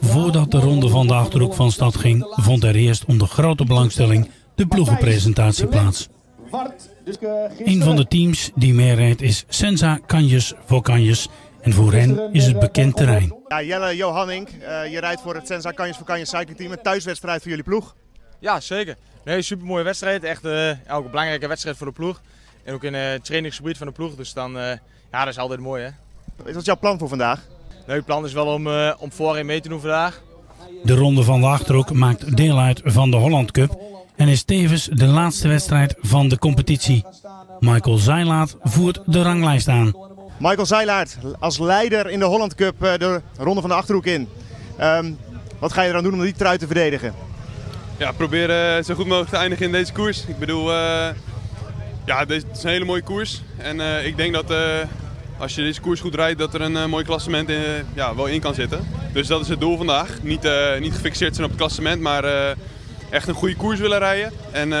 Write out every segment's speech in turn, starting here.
Voordat de ronde van de Achterhoek van stad ging, vond er eerst onder grote belangstelling de ploegenpresentatie plaats. Een van de teams die meerijdt is Senza Kanjes voor Kanjes. En voor hen is het bekend terrein. Ja, Jelle Johannink, uh, je rijdt voor het Senza Kanjes voor Kanjes Cycling Team. Een thuiswedstrijd voor jullie ploeg. Ja, zeker. Nee, super mooie wedstrijd. Echt uh, elke belangrijke wedstrijd voor de ploeg. En ook in het trainingsgebied van de ploeg. Dus dan, uh, ja, dat is altijd mooi hè. Is dat jouw plan voor vandaag? Nee, het plan is wel om, uh, om voorin mee te doen vandaag. De ronde van de Achterhoek maakt deel uit van de Holland Cup en is tevens de laatste wedstrijd van de competitie. Michael Zeilaat voert de ranglijst aan. Michael Zeilaert als leider in de Holland Cup de ronde van de Achterhoek in. Um, wat ga je eraan doen om die trui te verdedigen? Ja, proberen zo goed mogelijk te eindigen in deze koers. Ik bedoel, uh, ja, dit is een hele mooie koers. En uh, ik denk dat uh, als je deze koers goed rijdt, dat er een mooi klassement in, ja, wel in kan zitten. Dus dat is het doel vandaag. Niet, niet gefixeerd zijn op het klassement, maar echt een goede koers willen rijden. En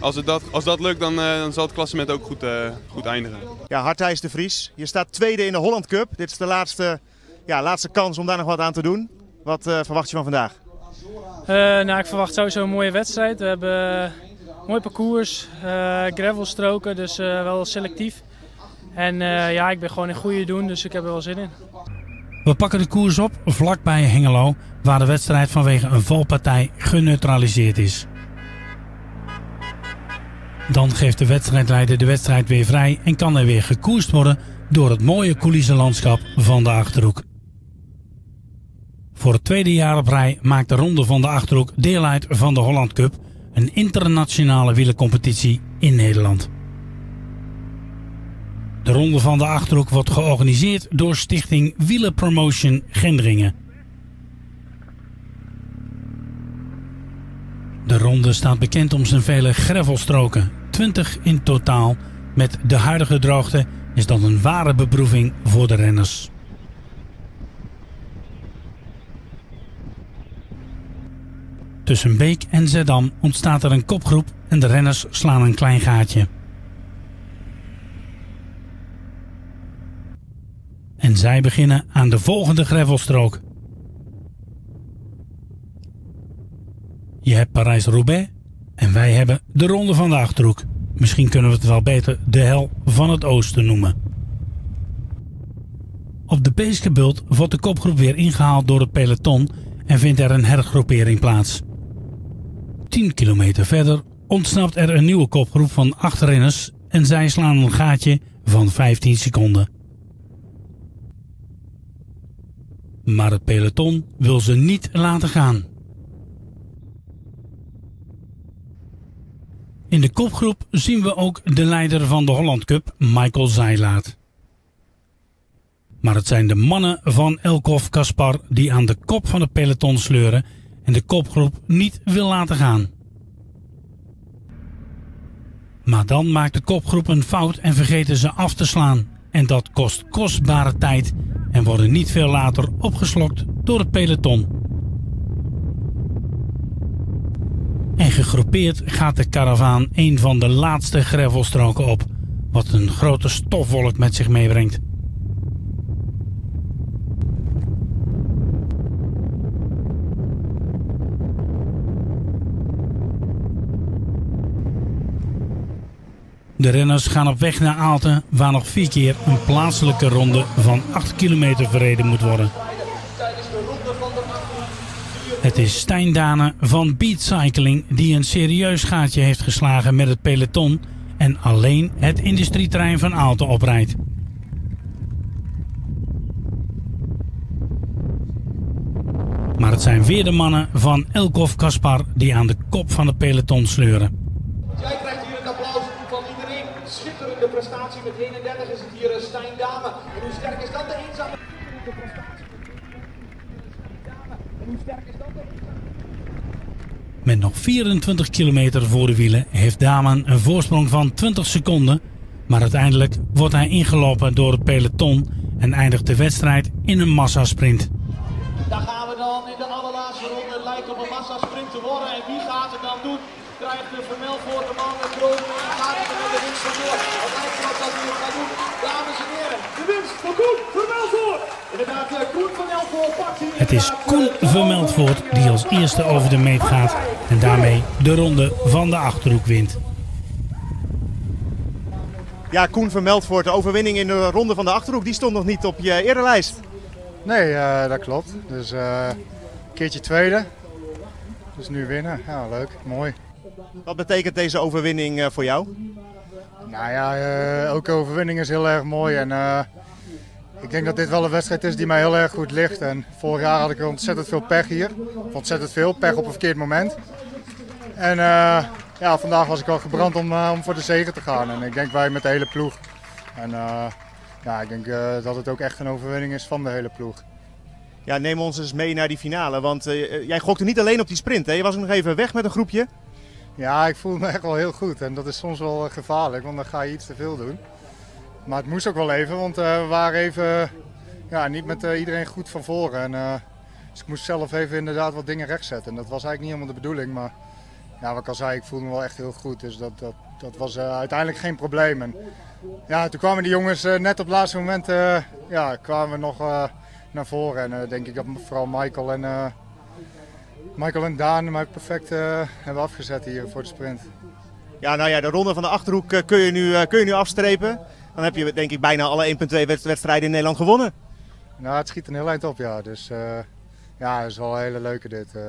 als, het dat, als dat lukt, dan, dan zal het klassement ook goed, goed eindigen. Ja, Hartijs de Vries. Je staat tweede in de Holland Cup. Dit is de laatste, ja, laatste kans om daar nog wat aan te doen. Wat verwacht je van vandaag? Uh, nou, ik verwacht sowieso een mooie wedstrijd. We hebben een mooi parcours, uh, gravelstroken, dus uh, wel selectief. En ja, ik ben gewoon in goede doen, dus ik heb er wel zin in. We pakken de koers op vlakbij Hengelo, waar de wedstrijd vanwege een valpartij geneutraliseerd is. Dan geeft de wedstrijdleider de wedstrijd weer vrij en kan er weer gekoerst worden door het mooie coulissenlandschap van de Achterhoek. Voor het tweede jaar op rij maakt de Ronde van de Achterhoek deel uit van de Holland Cup, een internationale wielercompetitie in Nederland. De Ronde van de Achterhoek wordt georganiseerd door stichting Wielerpromotion Gendringen. De ronde staat bekend om zijn vele gravelstroken, 20 in totaal. Met de huidige droogte is dat een ware beproeving voor de renners. Tussen Beek en Zeddam ontstaat er een kopgroep en de renners slaan een klein gaatje. En zij beginnen aan de volgende gravelstrook. Je hebt Parijs-Roubaix en wij hebben de Ronde van de Achterhoek. Misschien kunnen we het wel beter de hel van het oosten noemen. Op de Beeskebult wordt de kopgroep weer ingehaald door het peloton en vindt er een hergroepering plaats. 10 kilometer verder ontsnapt er een nieuwe kopgroep van acht renners en zij slaan een gaatje van 15 seconden. Maar het peloton wil ze niet laten gaan. In de kopgroep zien we ook de leider van de Holland Cup, Michael Zeilaat. Maar het zijn de mannen van Elkhoff Kaspar die aan de kop van het peloton sleuren en de kopgroep niet wil laten gaan. Maar dan maakt de kopgroep een fout en vergeten ze af te slaan. En dat kost kostbare tijd en worden niet veel later opgeslokt door het peloton. En gegroepeerd gaat de karavaan een van de laatste gravelstroken op, wat een grote stofwolk met zich meebrengt. De renners gaan op weg naar Aalten, waar nog vier keer een plaatselijke ronde van 8 kilometer verreden moet worden. Het is Stijn Dane van Beat Cycling die een serieus gaatje heeft geslagen met het peloton en alleen het industrieterrein van Aalten oprijdt. Maar het zijn weer de mannen van Elkhoff Kaspar die aan de kop van het peloton sleuren. Prestatie met 31 is het hier een Stijn Dame. En hoe sterk is dat de eenzame de prestatie En hoe sterk is dat de Met nog 24 kilometer voor de wielen heeft Damen een voorsprong van 20 seconden. Maar uiteindelijk wordt hij ingelopen door het peloton en eindigt de wedstrijd in een massasprint. Daar gaan we dan in de allerlaatste ronde. Het lijkt op een massasprint te worden. En wie gaat het dan doen? krijgt de Vermeld voor de man met Kroon. Gaat er met de winst vandoor. Het lijkt erop dat hij het gaat doen. Dames en heren, de winst voor Koen Vermeldvoort. Inderdaad, eh, Koen Vermeldvoort pakt hier Het is Koen de Vermeldvoort die als eerste over de meet gaat en daarmee de ronde van de Achterhoek wint. Ja, Koen Vermeldvoort, de overwinning in de ronde van de Achterhoek, die stond nog niet op je erenlijst. Nee, eh, dat klopt. Dus eh, een keertje tweede. Dus nu winnen. Ja, leuk. Mooi. Wat betekent deze overwinning eh, voor jou? Nou ja, eh, elke overwinning is heel erg mooi. En eh, ik denk dat dit wel een wedstrijd is die mij heel erg goed ligt. En vorig jaar had ik ontzettend veel pech hier. Ontzettend veel. Pech op een verkeerd moment. En eh, ja, vandaag was ik al gebrand om, eh, om voor de zegen te gaan. En ik denk wij met de hele ploeg. En eh, ja, ik denk dat het ook echt een overwinning is van de hele ploeg. Ja, neem ons eens mee naar die finale, want jij gokte niet alleen op die sprint. Hè? Je was nog even weg met een groepje. Ja, ik voel me echt wel heel goed. En dat is soms wel gevaarlijk, want dan ga je iets te veel doen. Maar het moest ook wel even, want eh, we waren even ja, niet met eh, iedereen goed van voren. En, eh, dus ik moest zelf even inderdaad wat dingen rechtzetten. En dat was eigenlijk niet helemaal de bedoeling. Maar ja, wat ik al zei, ik voelde me wel echt heel goed. Dus dat, dat, dat was uiteindelijk geen probleem. En, ja, toen kwamen die jongens net op het laatste moment ja, kwamen nog naar voren. En denk ik dat vooral Michael en, Michael en Daan mij perfect hebben afgezet hier voor de sprint. Ja, nou ja, de ronde van de Achterhoek kun, je nu, kun je nu afstrepen. Dan heb je denk ik bijna alle 1.2 wedst- wedstrijden in Nederland gewonnen. Nou, het schiet een heel eind op, ja. Dus eh, ja, het is wel een hele leuke dit. eh.